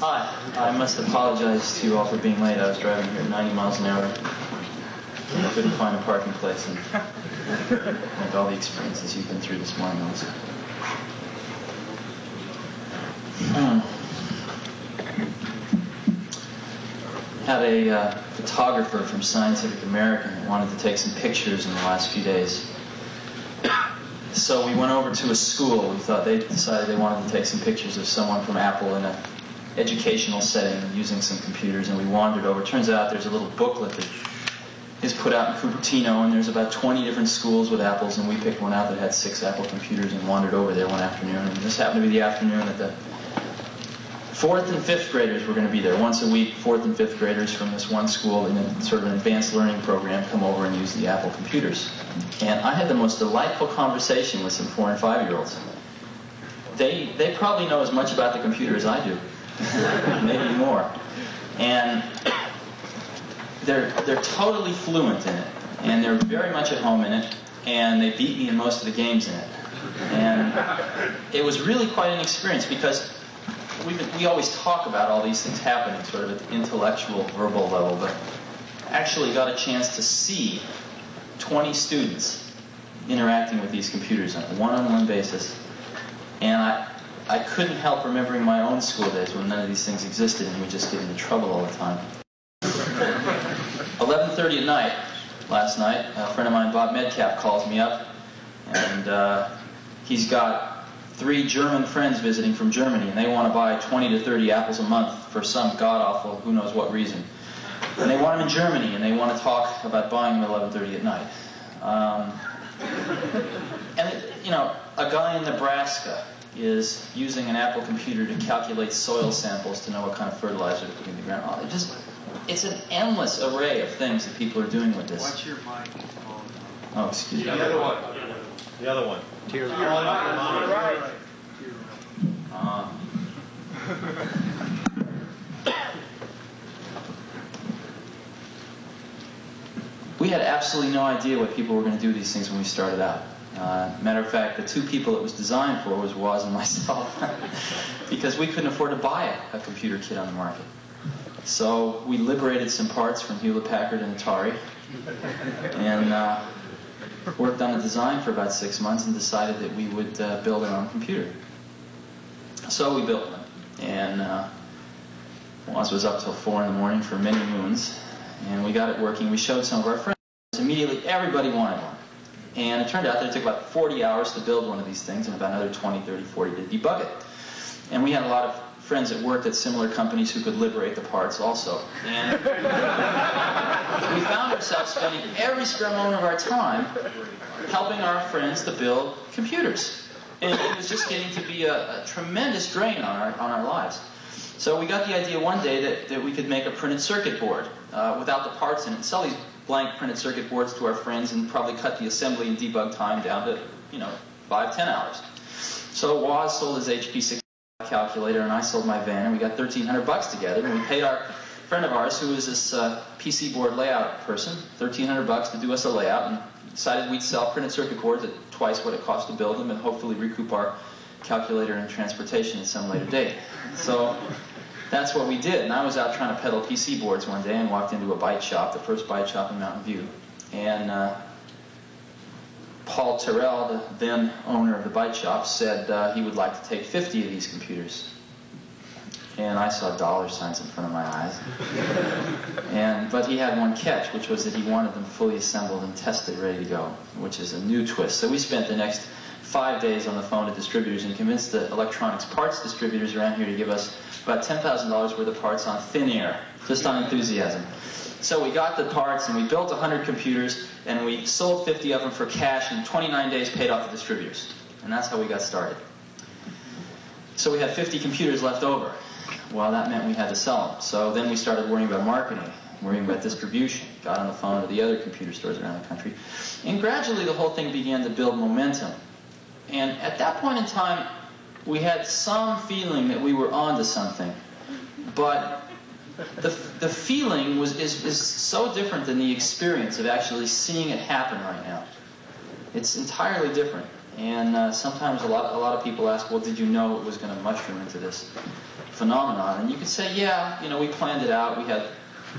Hi, I must apologize to you all for being late. I was driving here at 90 miles an hour. I couldn't find a parking place and like all the experiences you've been through this morning also. Hmm. Had a uh, photographer from Scientific American that wanted to take some pictures in the last few days. So we went over to a school. We thought they decided they wanted to take some pictures of someone from Apple in an educational setting using some computers, and we wandered over. Turns out there's a little booklet that is put out in Cupertino, and there's about 20 different schools with Apples, and we picked one out that had six Apple computers and wandered over there one afternoon. And this happened to be the afternoon that the fourth and fifth graders were going to be there. Once a week, fourth and fifth graders from this one school in a sort of an advanced learning program come over and use the Apple computers. And I had the most delightful conversation with some four and five year olds. They, they probably know as much about the computer as I do, maybe more. And they're, they're totally fluent in it, and they're very much at home in it, and they beat me in most of the games in it. And it was really quite an experience because we, we always talk about all these things happening sort of at the intellectual, verbal level, but actually got a chance to see 20 students interacting with these computers on a one-on-one basis. And I, I couldn't help remembering my own school days when none of these things existed and we just get into trouble all the time. 11.30 at night, last night, a friend of mine, Bob Metcalfe, calls me up, and uh, he's got three German friends visiting from Germany, and they want to buy 20 to 30 apples a month for some god-awful, who knows what reason. And they want them in Germany, and they want to talk about buying them at 11.30 at night. Um, and, you know, a guy in Nebraska is using an Apple computer to calculate soil samples to know what kind of fertilizer to put in the ground. It just, it's an endless array of things that people are doing with this. What's your mic? Oh, excuse me. The other one. The other one. Tier right. Um, we had absolutely no idea what people were going to do these things when we started out. Uh, matter of fact, the two people it was designed for was Woz and myself, because we couldn't afford to buy a, a computer kit on the market. So we liberated some parts from Hewlett Packard and Atari, and uh, worked on a design for about six months, and decided that we would uh, build our own computer. So we built one, and uh, Woz was up till four in the morning for many moons, and we got it working. We showed some of our friends. Immediately, everybody wanted one. And it turned out that it took about 40 hours to build one of these things and about another 20, 30, 40 to debug it. And we had a lot of friends that worked at similar companies who could liberate the parts also. And we found ourselves spending every spare moment of our time helping our friends to build computers. And it was just getting to be a, a tremendous drain on our, on our lives. So we got the idea one day that, that we could make a printed circuit board uh, without the parts in it and sell these blank printed circuit boards to our friends and probably cut the assembly and debug time down to, you know, five, ten hours. So Woz sold his HP 6 calculator and I sold my van and we got 1300 bucks together and we paid our friend of ours who was this uh, PC board layout person 1300 bucks to do us a layout and decided we'd sell printed circuit boards at twice what it cost to build them and hopefully recoup our calculator and transportation at some later date. So that's what we did. And I was out trying to peddle PC boards one day and walked into a Byte Shop, the first Byte Shop in Mountain View. And uh, Paul Terrell, the then owner of the Byte Shop, said uh, he would like to take 50 of these computers. And I saw dollar signs in front of my eyes. And, but he had one catch, which was that he wanted them fully assembled and tested, ready to go, which is a new twist. So we spent the next five days on the phone to distributors and convinced the electronics parts distributors around here to give us about $10,000 worth of parts on thin air, just on enthusiasm. So we got the parts and we built 100 computers and we sold 50 of them for cash and 29 days paid off the distributors. And that's how we got started. So we had 50 computers left over. Well, that meant we had to sell them. So then we started worrying about marketing, worrying about distribution, got on the phone to the other computer stores around the country. And gradually the whole thing began to build momentum. And at that point in time, we had some feeling that we were onto something. But the, the feeling was, is, is so different than the experience of actually seeing it happen right now. It's entirely different. And uh, sometimes a lot, a lot of people ask, well, did you know it was going to mushroom into this phenomenon? And you could say, yeah, you know, we planned it out. We had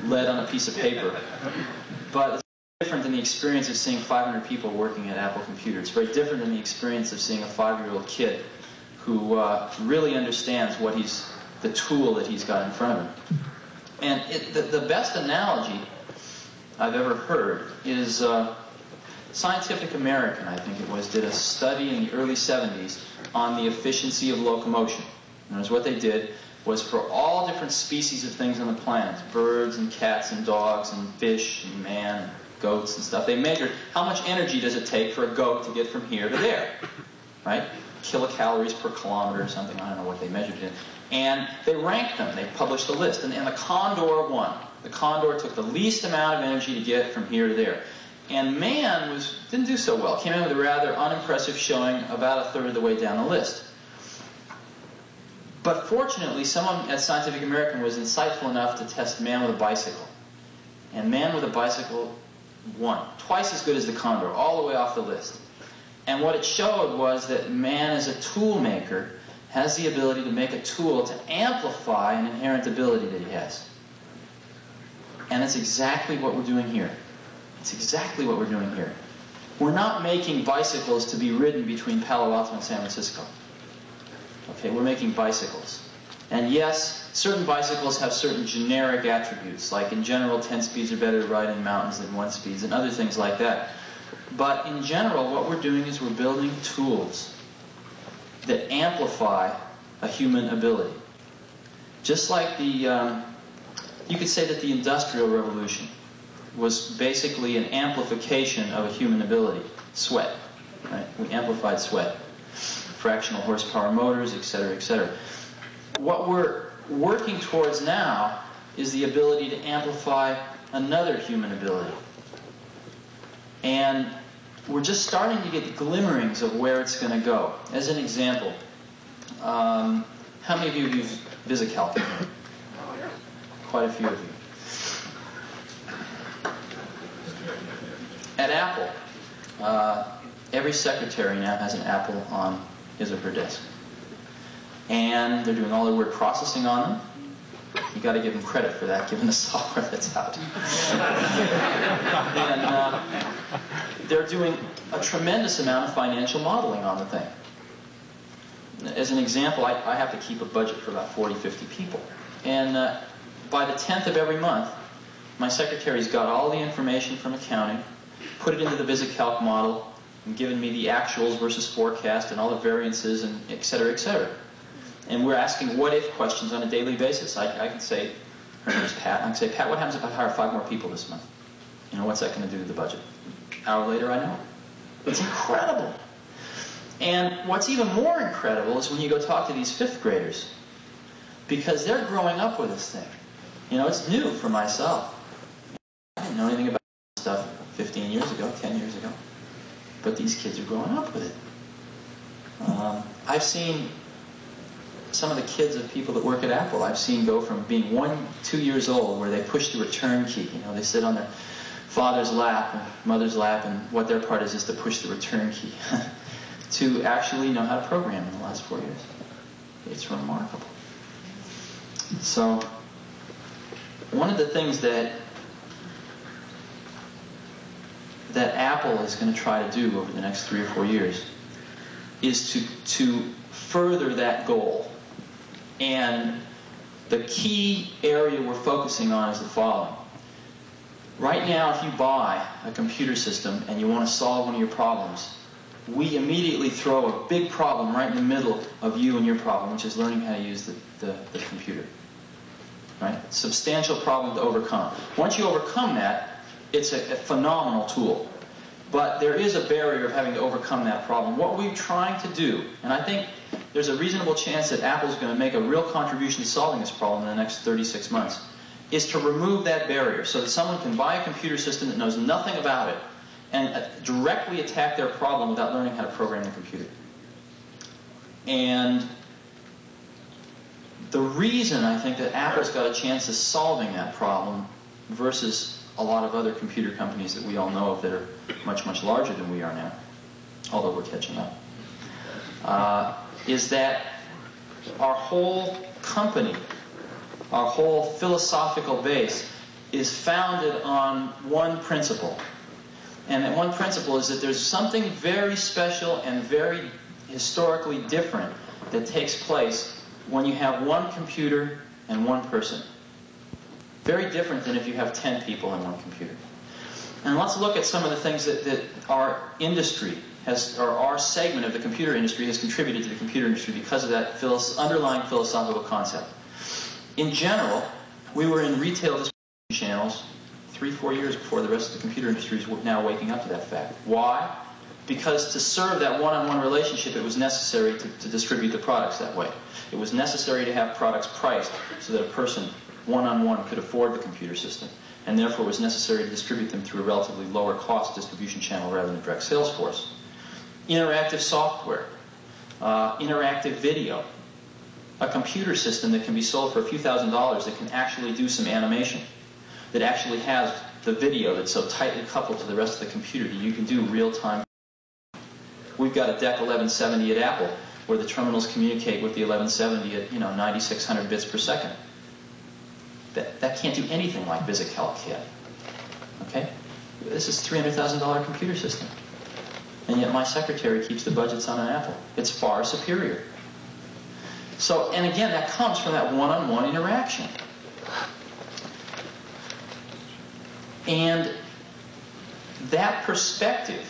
lead on a piece of paper. But different than the experience of seeing 500 people working at Apple Computer. It's very different than the experience of seeing a five-year-old kid who uh, really understands what he's, the tool that he's got in front of him. And it, the, the best analogy I've ever heard is uh, Scientific American, I think it was, did a study in the early 70s on the efficiency of locomotion. And what they did was for all different species of things on the planet, birds and cats and dogs and fish and man goats and stuff, they measured how much energy does it take for a goat to get from here to there, right? Kilocalories per kilometer or something, I don't know what they measured it in. And they ranked them, they published a list, and, and the condor won. The condor took the least amount of energy to get from here to there. And man was didn't do so well. Came in with a rather unimpressive showing about a third of the way down the list. But fortunately, someone at Scientific American was insightful enough to test man with a bicycle. And man with a bicycle won. Twice as good as the condor, all the way off the list. And what it showed was that man as a tool maker has the ability to make a tool to amplify an inherent ability that he has. And it's exactly what we're doing here. It's exactly what we're doing here. We're not making bicycles to be ridden between Palo Alto and San Francisco. Okay, we're making bicycles. And yes, certain bicycles have certain generic attributes, like in general 10 speeds are better to ride in mountains than 1 speeds and other things like that. But in general, what we're doing is we're building tools that amplify a human ability. Just like the, um, you could say that the Industrial Revolution was basically an amplification of a human ability, sweat. Right? We amplified sweat, fractional horsepower motors, etc., etc. What we're working towards now is the ability to amplify another human ability. And we're just starting to get glimmerings of where it's going to go. As an example, um, how many of you use VisiCalc? Quite a few of you. At Apple, uh, every secretary now has an Apple on his or her desk. And they're doing all their word processing on them. You got to give them credit for that, given the software that's out. and uh, they're doing a tremendous amount of financial modeling on the thing. As an example, I, I have to keep a budget for about 40, 50 people. And uh, by the 10th of every month, my secretary's got all the information from accounting, put it into the VisiCalc model, and given me the actuals versus forecast and all the variances and et cetera, et cetera. And we're asking what-if questions on a daily basis. I, I can say, her Pat, I can say, Pat, what happens if I hire five more people this month? You know, what's that going to do to the budget? hour later, I know. It's incredible. And what's even more incredible is when you go talk to these fifth graders, because they're growing up with this thing. You know, it's new for myself. I didn't know anything about stuff 15 years ago, 10 years ago. But these kids are growing up with it. Um, I've seen some of the kids of people that work at Apple, I've seen go from being one, two years old, where they push the return key. You know, they sit on their father's lap mother's lap, and what their part is is to push the return key, to actually know how to program in the last four years. It's remarkable. So, one of the things that that Apple is going to try to do over the next three or four years is to, to further that goal. And the key area we're focusing on is the following. Right now, if you buy a computer system and you want to solve one of your problems, we immediately throw a big problem right in the middle of you and your problem, which is learning how to use the, the, the computer. Right? Substantial problem to overcome. Once you overcome that, it's a, a phenomenal tool. But there is a barrier of having to overcome that problem. What we're trying to do, and I think there's a reasonable chance that Apple's going to make a real contribution to solving this problem in the next 36 months, is to remove that barrier so that someone can buy a computer system that knows nothing about it and uh, directly attack their problem without learning how to program the computer. And the reason I think that Apple's got a chance of solving that problem versus a lot of other computer companies that we all know of that are much, much larger than we are now, although we're catching up, uh, is that our whole company, our whole philosophical base, is founded on one principle. And that one principle is that there's something very special and very historically different that takes place when you have one computer and one person. Very different than if you have 10 people and one computer. And let's look at some of the things that, that our industry has, or our segment of the computer industry has contributed to the computer industry because of that philosoph underlying philosophical concept. In general, we were in retail distribution channels three, four years before the rest of the computer industry is now waking up to that fact. Why? Because to serve that one-on-one -on -one relationship, it was necessary to, to distribute the products that way. It was necessary to have products priced so that a person one-on-one -on -one could afford the computer system and therefore it was necessary to distribute them through a relatively lower cost distribution channel rather than a direct sales force. Interactive software, uh, interactive video, a computer system that can be sold for a few thousand dollars that can actually do some animation, that actually has the video that's so tightly coupled to the rest of the computer that you can do real-time. We've got a DEC 1170 at Apple where the terminals communicate with the 1170 at you know 9600 bits per second. That, that can't do anything like VisiCalc can. Okay? This is $300,000 computer system. And yet my secretary keeps the budgets on an Apple. It's far superior. So, and again, that comes from that one-on-one -on -one interaction. And that perspective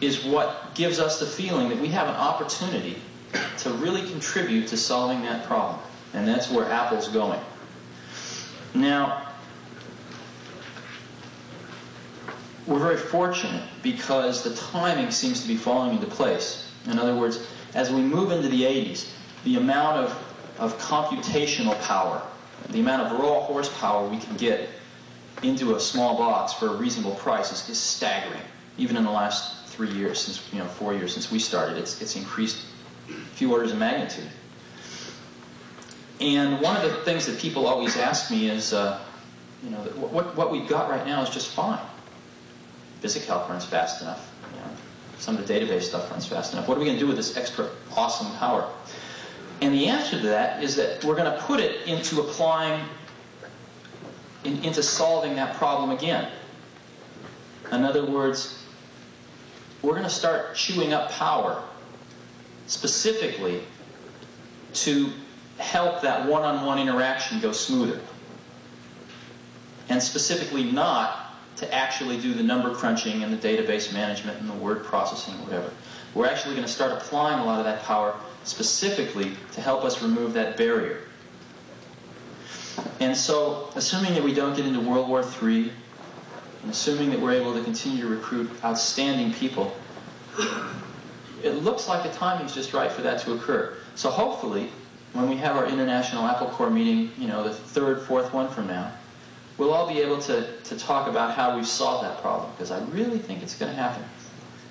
is what gives us the feeling that we have an opportunity to really contribute to solving that problem. And that's where Apple's going. Now, we're very fortunate because the timing seems to be falling into place. In other words, as we move into the 80s, the amount of, of computational power, the amount of raw horsepower we can get into a small box for a reasonable price is, is staggering. Even in the last three years, since you know, four years since we started, it's, it's increased a few orders of magnitude. And one of the things that people always ask me is, uh, you know, what, what we've got right now is just fine. VisiCalc runs fast enough. You know, some of the database stuff runs fast enough. What are we going to do with this extra awesome power? And the answer to that is that we're going to put it into applying, in, into solving that problem again. In other words, we're going to start chewing up power specifically to help that one-on-one interaction go smoother. And specifically not to actually do the number crunching and the database management and the word processing or whatever. We're actually going to start applying a lot of that power specifically to help us remove that barrier. And so, assuming that we don't get into World War III, and assuming that we're able to continue to recruit outstanding people, it looks like the timing is just right for that to occur. So hopefully, when we have our International Apple Core meeting, you know, the third, fourth one from now, we'll all be able to, to talk about how we've solved that problem, because I really think it's going to happen.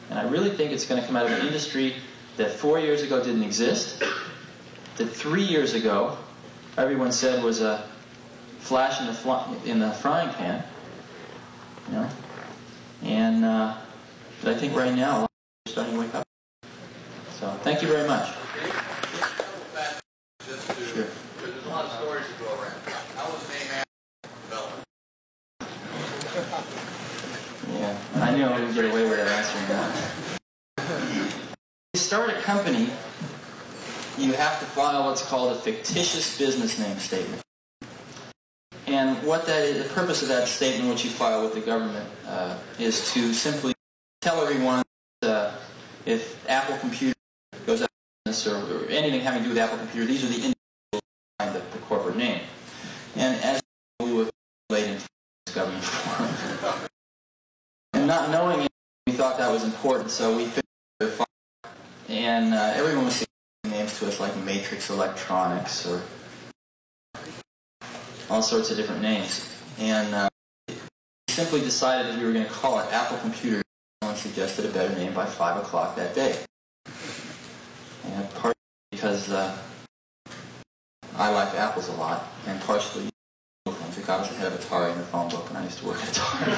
And I really think it's going to come out of an industry that four years ago didn't exist, that three years ago everyone said was a flash in the, in the frying pan, you know, and uh, I think right now we're starting to wake up. So thank you very much. Sure. There's a lot of stories to go around. How was name developed? Yeah, I knew I would get away with answering that. You start a company, you have to file what's called a fictitious business name statement. And what that is, the purpose of that statement, which you file with the government, uh, is to simply tell everyone uh, if Apple Computer goes out of business or, or anything having to do with Apple Computer, these are the individuals the, the corporate name. And as we were late into government form. and not knowing it, we thought that was important, so we figured And uh, everyone was saying to us like Matrix Electronics or all sorts of different names. And uh, we simply decided that we were going to call it Apple Computer. Someone suggested a better name by 5 o'clock that day. And partly because uh, I like apples a lot, and partially because I was ahead of Atari in the phone book, and I used to work at Atari.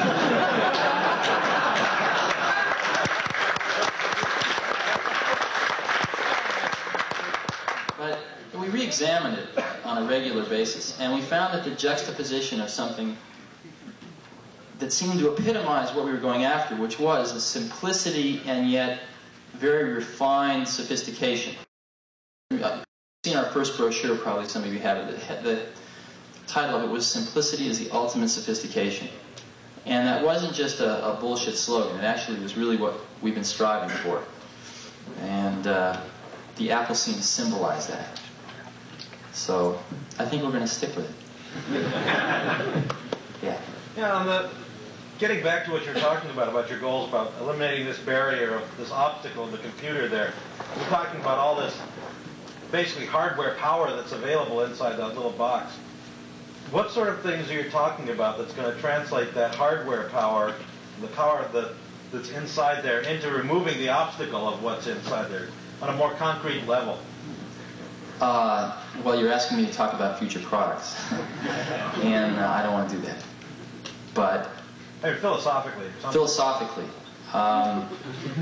examined it on a regular basis, and we found that the juxtaposition of something that seemed to epitomize what we were going after, which was the simplicity and yet very refined sophistication. You've seen our first brochure, probably some of you have it. The, the title of it was Simplicity is the Ultimate Sophistication. And that wasn't just a, a, bullshit slogan. It actually was really what we've been striving for. And uh, the apple seems to symbolize that. So I think we're going to stick with it. yeah. Yeah, on the getting back to what you're talking about, about your goals, about eliminating this barrier of this obstacle in the computer there. You're talking about all this basically hardware power that's available inside that little box. What sort of things are you talking about that's going to translate that hardware power, the power that, that's inside there, into removing the obstacle of what's inside there on a more concrete level? Uh, well, you're asking me to talk about future products, and uh, I don't want to do that. But hey, philosophically, philosophically, um,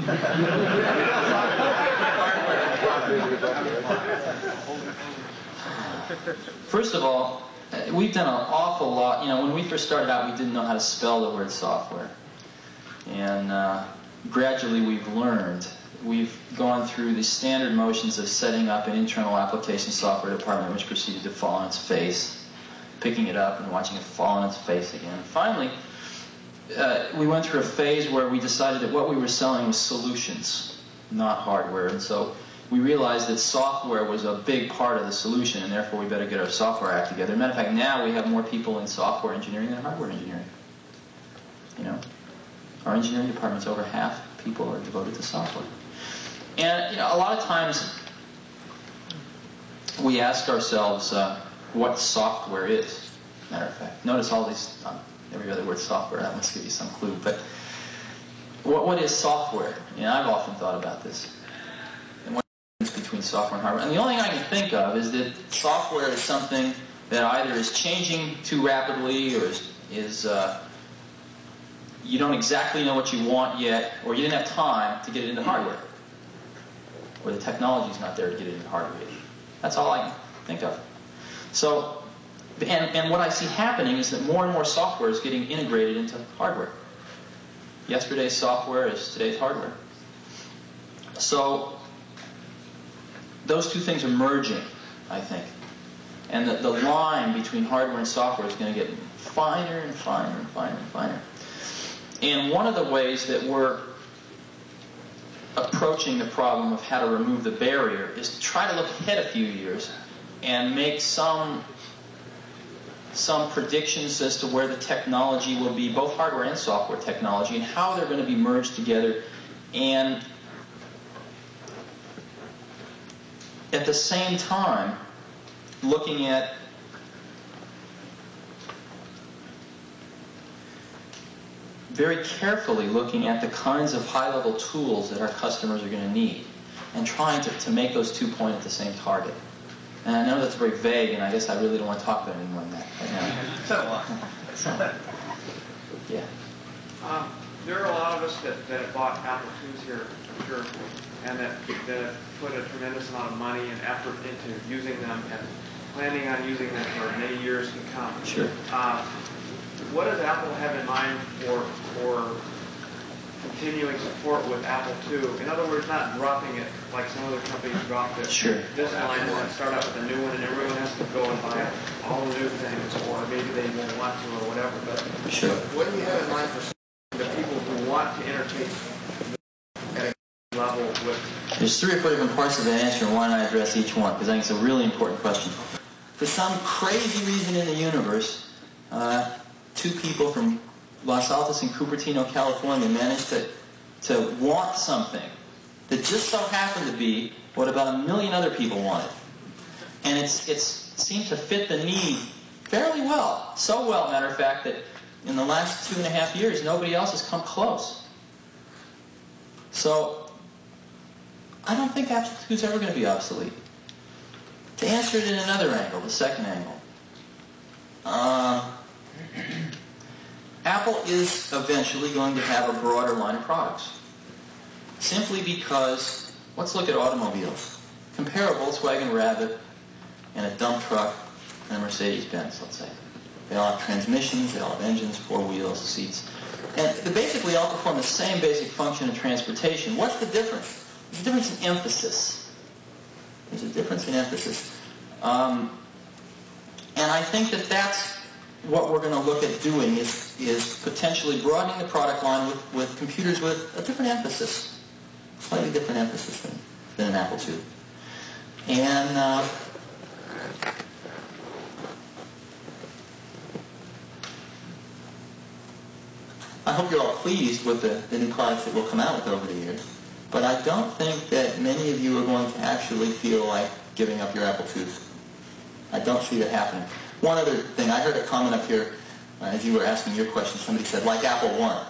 first of all, we've done an awful lot. You know, when we first started out, we didn't know how to spell the word software. And uh, gradually we've learned. We've gone through the standard motions of setting up an internal application software department, which proceeded to fall on its face, picking it up and watching it fall on its face again. Finally, uh, we went through a phase where we decided that what we were selling was solutions, not hardware. And so we realized that software was a big part of the solution, and therefore we better get our software act together. Matter of fact, now we have more people in software engineering than hardware engineering. You know, our engineering department's over half people are devoted to software. And you know, a lot of times we ask ourselves uh, what software is. Matter of fact, notice all these um, every other word software. That must give you some clue. But what, what is software? You know, I've often thought about this and what's between software and hardware. And the only thing I can think of is that software is something that either is changing too rapidly or is, is uh, you don't exactly know what you want yet, or you didn't have time to get it into hardware, or the technology is not there to get it into hardware. That's all I think of. So, and, and what I see happening is that more and more software is getting integrated into hardware. Yesterday's software is today's hardware. So those two things are merging, I think. And the, the line between hardware and software is going to get finer and finer and finer and finer. And one of the ways that we're approaching the problem of how to remove the barrier is to try to look ahead a few years and make some some predictions as to where the technology will be, both hardware and software technology, and how they're going to be merged together. And at the same time looking at very carefully looking at the kinds of high-level tools that our customers are going to need and trying to, to make those two point at the same target. And I know that's very vague, and I guess I really don't want to talk about it anymore than that right now. so, yeah. Um, there are a lot of us that, that have bought Apple IIs here, I'm sure and that, that have put a tremendous amount of money and effort into using them and planning on using them for many years to come. Sure. Uh, what does Apple have in mind for for continuing support with Apple II? In other words, not dropping it like some other companies dropped it. Sure. This line and start out with a new one, and everyone has to go and buy all the new things, or maybe they won't want to, or whatever. But sure. What do you have in mind for the people who want to entertain at a level with? There's three or four different parts of the answer, and why don't I address each one? Because I think it's a really important question. For some crazy reason in the universe, uh, two people from Los Altos and Cupertino, California managed to, to want something that just so happened to be what about a million other people wanted. And it's, it's seemed to fit the need fairly well. So well, matter of fact, that in the last two and a half years, nobody else has come close. So I don't think is ever going to be obsolete. To answer it in another angle, the second angle, uh, Apple is eventually going to have a broader line of products. Simply because, let's look at automobiles. Compare a Volkswagen Rabbit and a dump truck and a Mercedes-Benz, let's say. They all have transmissions, they all have engines, four wheels, seats. And they basically all perform the same basic function of transportation. What's the difference? There's a difference in emphasis. There's a difference in emphasis. Um, and I think that that's what we're going to look at doing is, is potentially broadening the product line with, with computers with a different emphasis, slightly different emphasis than, than an Apple II. And uh, I hope you're all pleased with the, the new products that we'll come out with over the years. But I don't think that many of you are going to actually feel like giving up your Apple IIs. I don't see that happening. One other thing, I heard a comment up here uh, as you were asking your question. Somebody said, like Apple One,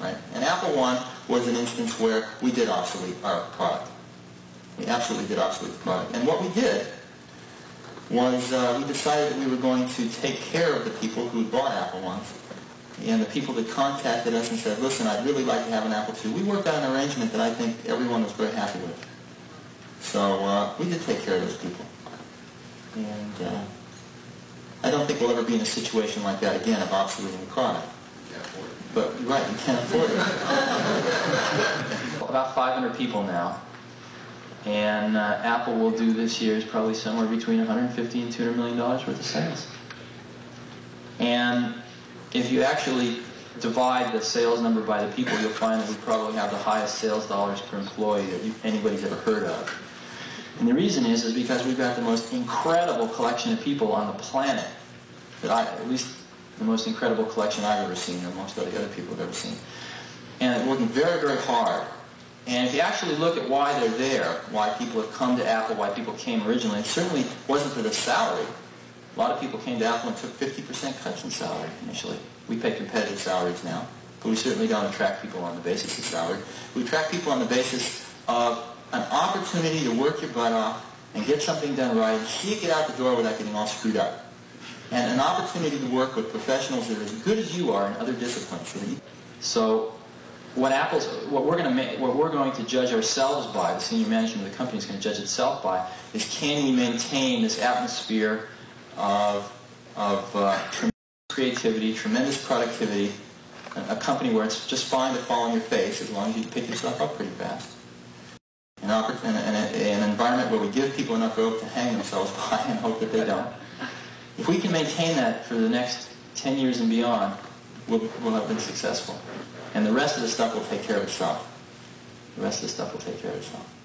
right? And Apple One was an instance where we did obsolete our product. We absolutely did obsolete the product. And what we did was uh, we decided that we were going to take care of the people who bought Apple Ones and the people that contacted us and said, listen, I'd really like to have an Apple II. We worked out an arrangement that I think everyone was very happy with. So uh, we did take care of those people. And uh, I don't think we'll ever be in a situation like that again of obsoleting the product. But right, you can't afford it. About 500 people now. And uh, Apple will do this year is probably somewhere between 150 and 200 million dollars worth of sales. And if you actually divide the sales number by the people, you'll find that we probably have the highest sales dollars per employee that anybody's ever heard of. And the reason is, is because we've got the most incredible collection of people on the planet that I, at least the most incredible collection I've ever seen, or most of the other people have ever seen. And working very, very hard. And if you actually look at why they're there, why people have come to Apple, why people came originally, it certainly wasn't for the salary. A lot of people came to Apple and took 50% cuts in salary initially. We pay competitive salaries now, but we certainly don't attract people on the basis of salary. We attract people on the basis of an opportunity to work your butt off and get something done right, and see it get out the door without getting all screwed up. And an opportunity to work with professionals that are as good as you are in other disciplines. So what Apple's, what we're going to make, what we're going to judge ourselves by, the senior management of the company is going to judge itself by, is can we maintain this atmosphere of, of uh, tremendous creativity, tremendous productivity, a, a company where it's just fine to fall on your face as long as you pick yourself up pretty fast. An, oppor- an, an, an environment where we give people enough rope to hang themselves by and hope that they don't. If we can maintain that for the next 10 years and beyond, we'll, we'll have been successful. And the rest of the stuff will take care of itself. The rest of the stuff will take care of itself.